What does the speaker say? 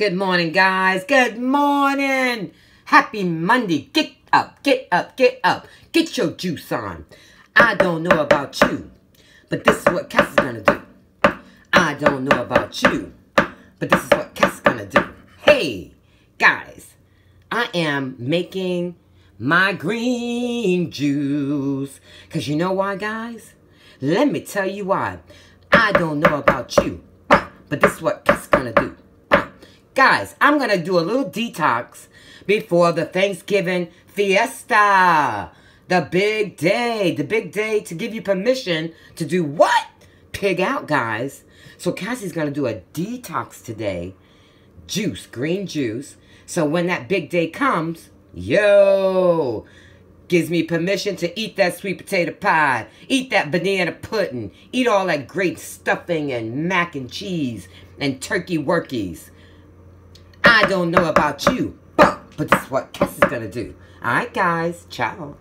Good morning, guys. Good morning. Happy Monday. Get up, get up, get up. Get your juice on. I don't know about you, but this is what Cass is gonna do. I don't know about you, but this is what Cass is gonna do. Hey, guys, I am making my green juice. Because you know why, guys? Let me tell you why. I don't know about you, but this is what Cass is gonna do. Guys, I'm going to do a little detox before the Thanksgiving fiesta. The big day. The big day to give you permission to do what? Pig out, guys. So Cassie's going to do a detox today. Juice, green juice. So when that big day comes, yo, gives me permission to eat that sweet potato pie, eat that banana pudding, eat all that great stuffing and mac and cheese and turkey workies. I don't know about you, but, but this is what Cass is to do. All right, guys. Ciao.